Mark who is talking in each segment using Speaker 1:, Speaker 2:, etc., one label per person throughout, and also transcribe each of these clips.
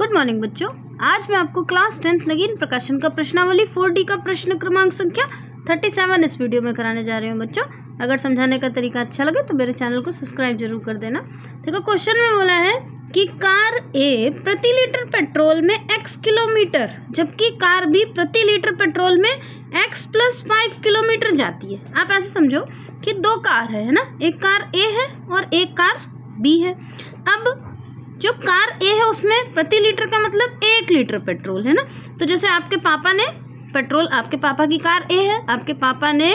Speaker 1: Good morning बच्चों। आज मैं आपको क्लास टेंथ नगीन प्रकाशन का प्रश्नावली फोर डी का प्रश्न क्रमांक संख्या थर्टी सेवन इस वीडियो में कराने जा रही हूँ बच्चों। अगर समझाने का तरीका अच्छा लगे तो मेरे चैनल को सब्सक्राइब ज़रूर कर देना। देखो क्वेश्चन में बोला है कि कार ए प्रति लीटर पेट्रोल में एक्स किलोमीटर, जबकि कार बी प्रति लीटर पेट्रोल में एक्स प्लस फाइव किलोमीटर जाती है। आप ऐसे समझो कि दो कार है ना? एक कार ए है और एक कार बी है। अब जो कार ए है, उसमें प्रति लीटर का मतलब एक लीटर पेट्रोल है ना? तो जैसे आपके पापा ने पेट्रोल, आपके पापा की कार ए है, आपके पापा ने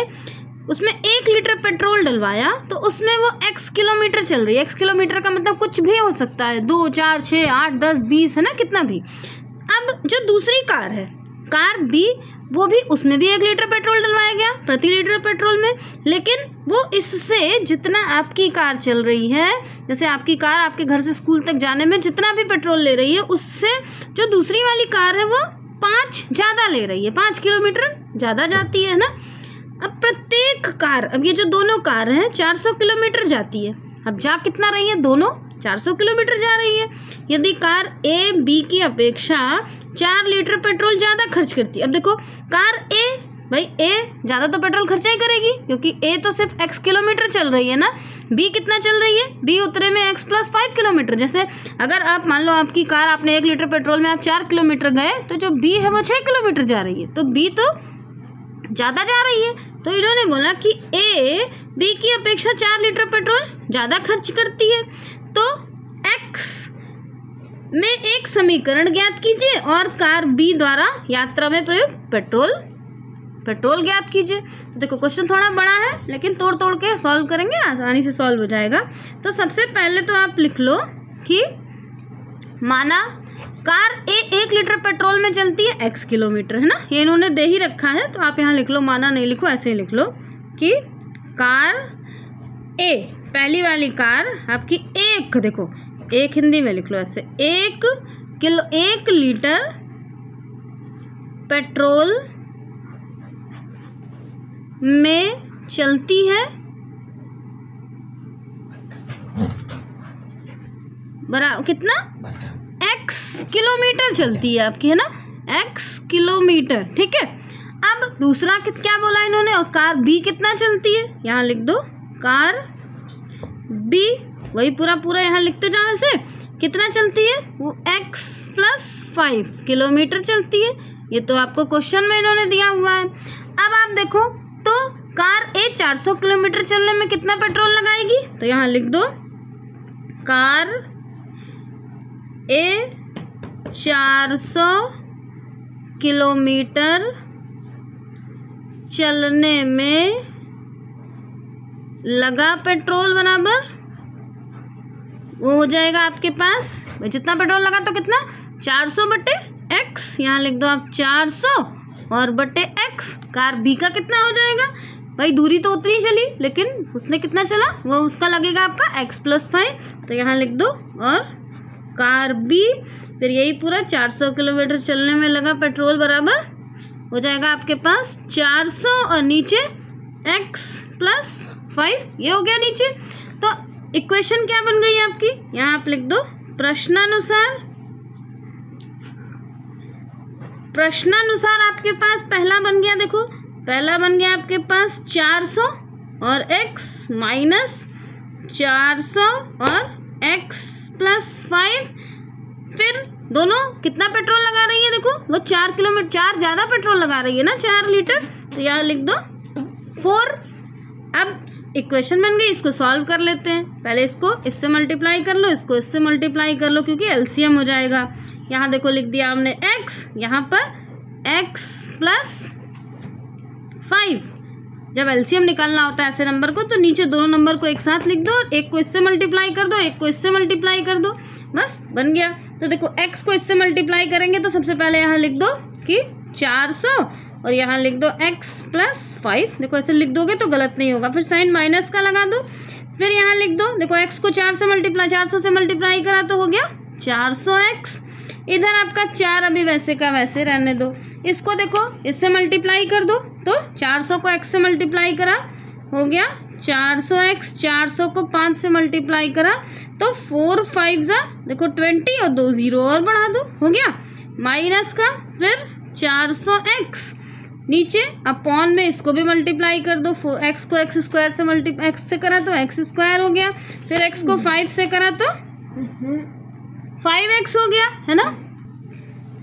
Speaker 1: उसमें एक लीटर पेट्रोल डलवाया तो उसमें वो एक्स किलोमीटर चल रही है। एक्स किलोमीटर का मतलब कुछ भी हो सकता है। दो, चार छः आठ, दस, बीस, है ना? कितना भी। अब जो दूसरी कार है, कार बी वो भी उसमें भी एक लीटर पेट्रोल डलवाया गया, प्रति लीटर पेट्रोल में। लेकिन वो इससे जितना आपकी कार चल रही है, जैसे आपकी कार आपके घर से स्कूल तक जाने में जितना भी पेट्रोल ले रही है, उससे जो दूसरी वाली कार है वो पाँच ज़्यादा ले रही है। पाँच किलोमीटर ज़्यादा जाती है ना? अब प्रत्येक कार, अब ये जो दोनों कार हैं, चार सौ किलोमीटर जाती है। अब जा कितना रही है? दोनों, चार सौ किलोमीटर जा रही है। यदि कार ए, बी की अपेक्षा चार लीटर पेट्रोल ज़्यादा खर्च करती है, अब देखो, कार ए भाई ए ज़्यादा तो पेट्रोल खर्चा ही करेगी, क्योंकि ए तो सिर्फ़ एक्स किलोमीटर चल रही है ना। बी कितना चल रही है? बी उतरे में एक्स प्लस फाइव किलोमीटर। जैसे अगर आप मान लो आपकी कार, आपने एक लीटर पेट्रोल में आप चार किलोमीटर गए तो जो बी है वो छः किलोमीटर जा रही है। तो बी तो ज़्यादा जा रही है। तो इन्होंने बोला कि ए बी की अपेक्षा चार लीटर पेट्रोल ज़्यादा खर्च करती है। तो एक्स में एक समीकरण ज्ञात कीजिए और कार बी द्वारा यात्रा में प्रयुक्त पेट्रोल पेट्रोल ज्ञात कीजिए। तो देखो क्वेश्चन थोड़ा बड़ा है, लेकिन तोड़ तोड़ के सॉल्व करेंगे, आसानी से सॉल्व हो जाएगा। तो सबसे पहले तो आप लिख लो कि माना कार ए एक लीटर पेट्रोल में चलती है एक्स किलोमीटर, है ना? ये इन्होंने दे ही रखा है तो आप यहाँ लिख लो, माना नहीं लिखो, ऐसे ही लिख लो कि कार ए, पहली वाली कार आपकी एक, देखो, एक हिंदी में लिख लो ऐसे, एक किलो, एक लीटर पेट्रोल में चलती है। बरा कितना? एक्स किलोमीटर चलती है आपकी है ना? एक्स किलोमीटर ठीक है? अब दूसरा कित क्या बोला इन्होंने? और कार बी कितना चलती है? यहाँ लिख दो। कार बी वही पूरा पूरा यहाँ लिखते जाओ ऐसे। कितना चलती है? वो एक्स प्लस फाइव किलोमीटर चलती है। ये तो आपको क्वेश्चन में इन्होंने दिया हुआ है। अब आप देखो तो कार ए 400 किलोमीटर चलने में कितना पेट्रोल लगाएगी? तो यहाँ लिख दो। कार ए 400 किलोमीटर चलने में लगा पेट्रोल बराबर। वो हो जाएगा आपके पास। जितना पेट्रोल लगा तो कितना? 400 बटे एक्स। यहाँ लिख दो आप 400 और बटे एक्स कार बी का कितना हो जाएगा? भाई, दूरी तो उतनी चली, लेकिन उसने कितना चला? वो उसका लगेगा आपका एक्स प्लस फाइव तो यहाँ लिख दो, और कार बी फिर यही पूरा 400 किलोमीटर चलने में लगा पेट्रोल बराबर. हो जाएगा आपके पास 400 और नीचे एक्स प्लस फाइव ये हो गया नीचे. तो इक्वेशन क्या बन गई आपकी? यहाँ आप लिख दो, प्रश्नानुसार प्रश्नानुसार आपके पास पहला बन गया, देखो। पहला बन गया आपके पास 400 और x माइनस चार सौ और x प्लस फाइव फिर दोनों कितना पेट्रोल लगा रही है, देखो। वो चार किलोमीटर, चार ज़्यादा पेट्रोल लगा रही है ना, चार लीटर। तो यहाँ लिख दो। फोर। अब इक्वेशन बन गई, इसको सॉल्व कर लेते हैं। पहले इसको, इससे मल्टीप्लाई कर लो, इसको इससे मल्टीप्लाई कर लो, क्योंकि एलसीएम हो जाएगा। यहाँ देखो लिख दिया हमने x, यहाँ पर x प्लस फाइव जब एलसीएम निकालना होता है ऐसे नंबर को तो नीचे दोनों नंबर को एक साथ लिख दो एक को इससे मल्टीप्लाई कर दो, एक को इससे मल्टीप्लाई कर दो। बस, बन गया। तो देखो x को इससे मल्टीप्लाई करेंगे तो सबसे पहले यहाँ लिख दो कि 400 और यहाँ लिख दो x प्लस फाइव देखो ऐसे लिख दोगे तो गलत नहीं होगा। फिर साइन माइनस का लगा दो। फिर यहाँ लिख दो, देखो x को चार से मल्टीप्लाई चार सौ से मल्टीप्लाई करा तो हो गया चार सौ एक्स इधर आपका चार अभी वैसे का वैसे रहने दो। इसको देखो इससे मल्टीप्लाई कर दो तो 400 को x से मल्टीप्लाई करा हो गया चार सौ एक्स चार सौ को पाँच से मल्टीप्लाई करा तो फोर फाइव ज़ा देखो ट्वेंटी और दो ज़ीरो और बढ़ा दो हो गया माइनस का फिर चार सौ एक्स नीचे अपॉन में इसको भी मल्टीप्लाई कर दो फोर एक्स को एक्स स्क्वायर से मल्टी एक्स से करा तो एक्स स्क्वायर हो गया फिर एक्स को फाइव से करा तो फाइव एक्स हो गया, है ना?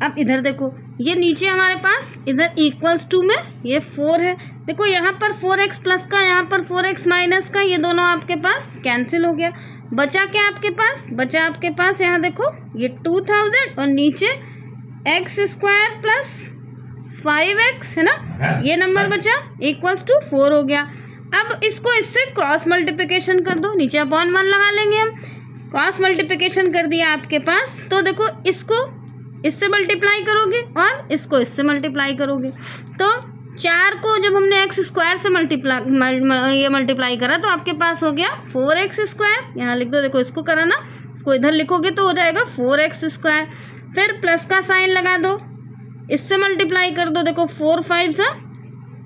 Speaker 1: अब इधर देखो, ये नीचे हमारे पास, इधर इक्वल्स टू में ये फोर है। देखो, यहाँ पर फोर एक्स प्लस का, यहाँ पर फोर एक्स माइनस का, ये दोनों आपके पास कैंसिल हो गया। बचा क्या आपके पास? बचा आपके पास यहाँ देखो, ये टू थाउज़ेंड और नीचे x square plus five x है ना? ये नंबर बचा इक्वल्स टू फोर हो गया। अब इसको इससे क्रॉस मल्टीप्लिकेशन कर दो। नीचे अपॉन वन लगा लेंगे हम। क्रॉस मल्टीप्लिकेशन कर दिया आपके पास तो देखो इसको इससे मल्टीप्लाई करोगे और इसको इससे मल्टीप्लाई करोगे। तो चार को जब हमने एक्स स्क्वायर से मल्टीप्लाई ये मल्टीप्लाई करा तो आपके पास हो गया फोर एक्स स्क्वायर यहाँ लिख दो, देखो इसको करा ना, इसको इधर लिखोगे तो हो जाएगा फोर एक्स स्क्वायर फिर प्लस का साइन लगा दो, इससे मल्टीप्लाई कर दो, देखो फोर फाइव सा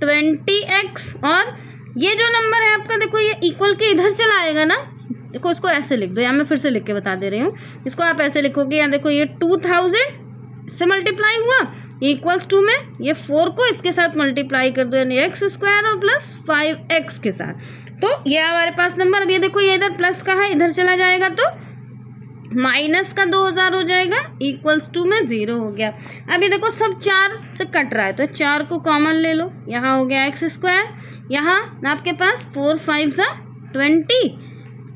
Speaker 1: ट्वेंटी एक्स और ये जो नंबर है आपका, देखो ये इक्वल के इधर चला आएगा ना देखो, इसको ऐसे लिख दो, या मैं फिर से लिख के बता दे रही हूँ। इसको आप ऐसे लिखोगे, या देखो, ये टू थाउज़ेंड इससे मल्टीप्लाई हुआ इक्वल्स टू में, ये फोर को इसके साथ मल्टीप्लाई कर दो, यानी एक्स स्क्वायर और प्लस फाइव एक्स के साथ। तो ये हमारे पास नंबर अब ये देखो, ये इधर प्लस का है, इधर चला जाएगा तो माइनस का दो हज़ार हो जाएगा इक्वल्स टू में ज़ीरो हो गया। अभी देखो, सब चार से कट रहा है तो चार को कॉमन ले लो, यहाँ हो गया एक्स स्क्वायर यहाँ आपके पास फोर फाइव ज़ा ट्वेंटी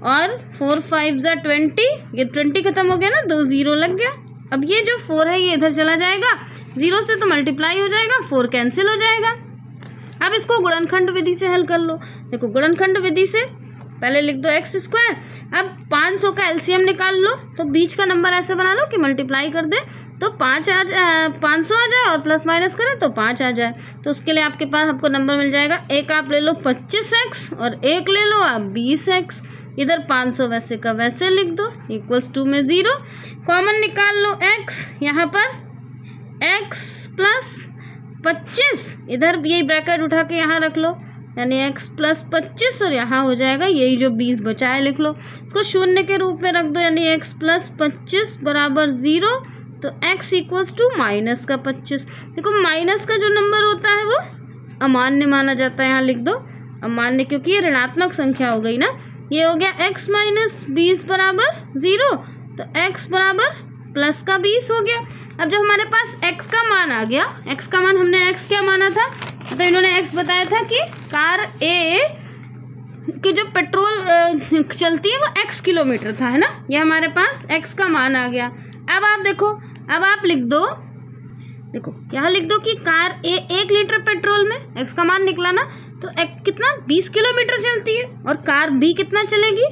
Speaker 1: और फोर फाइव ज़ा ट्वेंटी ये ट्वेंटी खत्म हो गया ना, दो ज़ीरो लग गया। अब ये जो फोर है, ये इधर चला जाएगा। ज़ीरो से तो मल्टीप्लाई हो जाएगा फोर कैंसिल हो जाएगा। अब इसको गुणनखंड विधि से हल कर लो। देखो, गुणनखंड विधि से पहले लिख दो एक्स स्क्वायर अब पाँच सौ का एलसीएम निकाल लो। तो बीच का नंबर ऐसे बना लो कि मल्टीप्लाई कर दे। तो पाँच आ जाए पाँच सौ आ जाए और प्लस माइनस करें तो पाँच आ जाए। तो उसके लिए आपके पास आपको नंबर मिल जाएगा। एक आप ले लो पच्चीस एक्स और एक ले लो आप बीस एक्स इधर पाँच सौ वैसे का वैसे लिख दो इक्वल्स टू में ज़ीरो कॉमन निकाल लो एक्स यहाँ पर एक्स प्लस पच्चीस. इधर यही ब्रैकेट उठा के यहाँ रख लो, यानी एक्स प्लस पच्चीस और यहाँ हो जाएगा यही जो बीस बचा है लिख लो. इसको शून्य के रूप में रख दो, यानी एक्स प्लस पच्चीस बराबर ज़ीरो तो एक्स इक्वल्स टू माइनस का पच्चीस. देखो माइनस का जो नंबर होता है वो अमान्य माना जाता है, यहाँ लिख दो. अमान्य क्योंकि ये ऋणात्मक संख्या हो गई ना ये हो गया एक्स माइनस बीस बराबर ज़ीरो तो एक्स बराबर प्लस का बीस हो गया। अब जब हमारे पास एक्स का मान आ गया एक्स का मान हमने एक्स क्या माना था? तो इन्होंने एक्स बताया था कि कार ए की जो पेट्रोल चलती है वो एक्स किलोमीटर था, है ना? ये हमारे पास एक्स का मान आ गया। अब आप देखो, अब आप लिख दो। देखो, क्या लिख दो कि कार ए एक लीटर पेट्रोल में? एक्स का मान निकला ना? तो एक कितना? बीस किलोमीटर चलती है। और कार बी कितना चलेगी?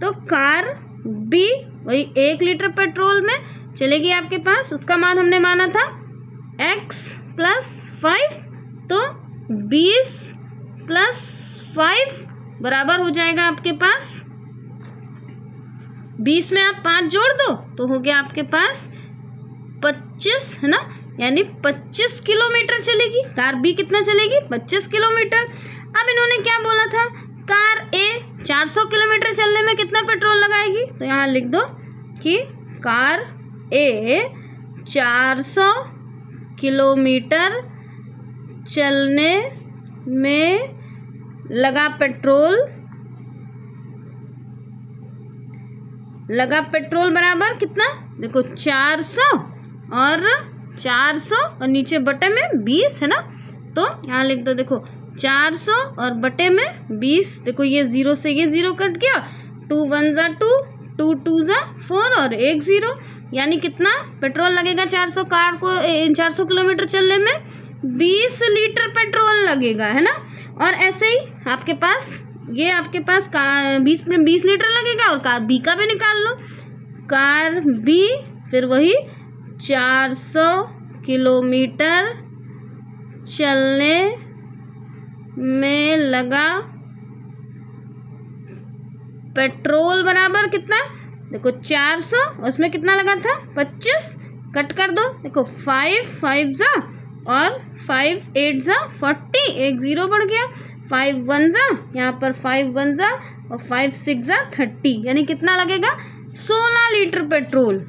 Speaker 1: तो कार बी वही एक लीटर पेट्रोल में चलेगी आपके पास। उसका मान हमने माना था एक्स प्लस फाइव तो बीस प्लस फाइव बराबर हो जाएगा आपके पास। बीस में आप पाँच जोड़ दो तो हो गया आपके पास पच्चीस, है ना? यानी पच्चीस किलोमीटर चलेगी। कार बी कितना चलेगी? पच्चीस किलोमीटर। अब इन्होंने क्या बोला था? कार ए चार सौ किलोमीटर चलने में कितना पेट्रोल लगाएगी? तो यहाँ लिख दो कि कार ए चार सौ किलोमीटर चलने में लगा पेट्रोल। लगा पेट्रोल बराबर कितना? देखो, चार सौ और चार सौ और नीचे बटे में बीस, है ना? तो यहाँ लिख दो, देखो, चार सौ और बटे में बीस, देखो, ये ज़ीरो से ये ज़ीरो कट गया। टू वन ज़ा टू टू टू ज़ा फोर और एक ज़ीरो। यानी कितना? पेट्रोल लगेगा चार सौ, कार को चार सौ किलोमीटर चलने में बीस लीटर पेट्रोल लगेगा, है ना? और ऐसे ही आपके पास, ये आपके पास कार बीस बीस लीटर लगेगा और कार बी का भी निकाल लो। कार बी, फिर वही चार सौ किलोमीटर चलने में लगा पेट्रोल बराबर कितना? देखो चार सौ, उसमें कितना लगा था? पच्चीस, कट कर दो। देखो फाइव फाइव ज़ा और फाइव एट ज़ा फोर्टी एक ज़ीरो बढ़ गया। फाइव वन ज़ा, यहाँ पर फाइव वन ज़ा और फाइव सिक्स ज़ा थर्टी यानी कितना लगेगा? सोलह लीटर पेट्रोल।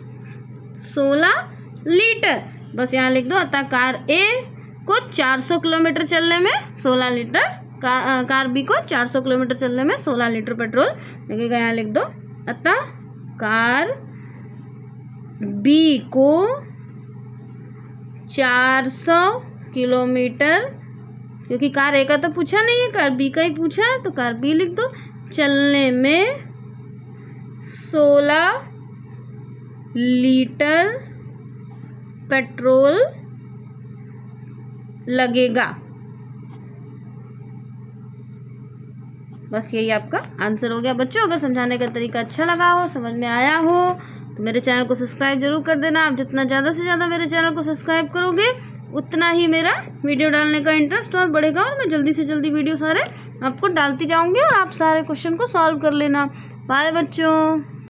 Speaker 1: सोलह लीटर। बस यहाँ लिख दो अतः कार ए को चार सौ किलोमीटर चलने में सोलह लीटर कार, कार बी को चार सौ किलोमीटर चलने में सोलह लीटर पेट्रोल। लगेगा यहाँ लिख दो अतः कार बी को चार सौ किलोमीटर क्योंकि कार ए का तो पूछा नहीं है कार बी का ही पूछा है तो कार बी लिख दो चलने में सोलह लीटर पेट्रोल लगेगा। बस यही आपका आंसर हो गया। बच्चों, अगर समझाने का तरीका अच्छा लगा हो, समझ में आया हो तो मेरे चैनल को सब्सक्राइब ज़रूर कर देना। आप जितना ज़्यादा से ज़्यादा मेरे चैनल को सब्सक्राइब करोगे, उतना ही मेरा वीडियो डालने का इंटरेस्ट और बढ़ेगा और मैं जल्दी से जल्दी वीडियो सारे आपको डालती जाऊँगी और आप सारे क्वेश्चन को सॉल्व कर लेना। बाय बच्चों।